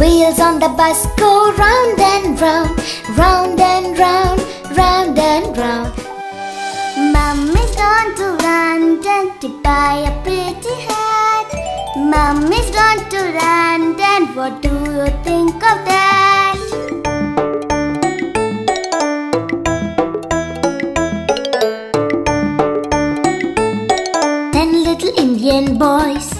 Wheels on the bus go round and round, round and round, round and round. Mummy's gone to London to buy a pretty hat. Mummy's gone to London, what do you think of that? Ten little Indian boys.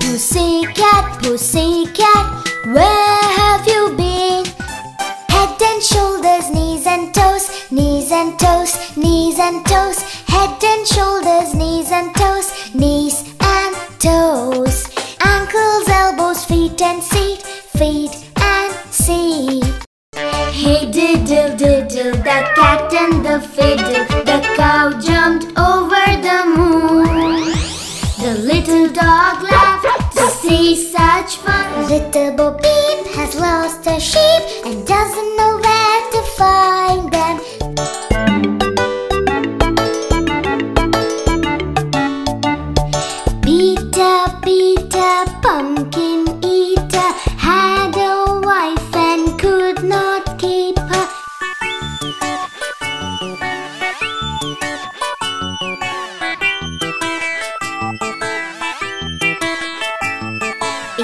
Pussycat, pussycat, where have you been? Head and shoulders, knees and toes, knees and toes, knees and toes, head and shoulders, knees and toes, knees and toes, ankles, elbows, feet and seat, feet and seat. Hey diddle diddle, the cat and the fiddle, the cow jumped over the moon. The little dog laughed to see such fun. Little Bo Peep has lost her sheep and doesn't know where to find them.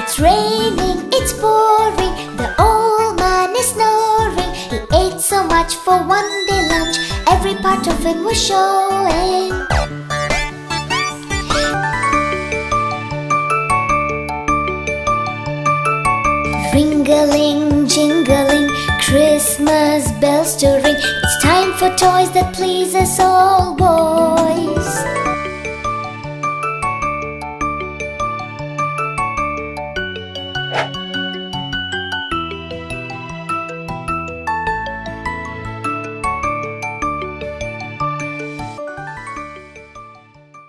It's raining, it's pouring, the old man is snoring. He ate so much for one day lunch, every part of him was showing. Ringling, jingling, Christmas bells to ring. It's time for toys that please us all boys.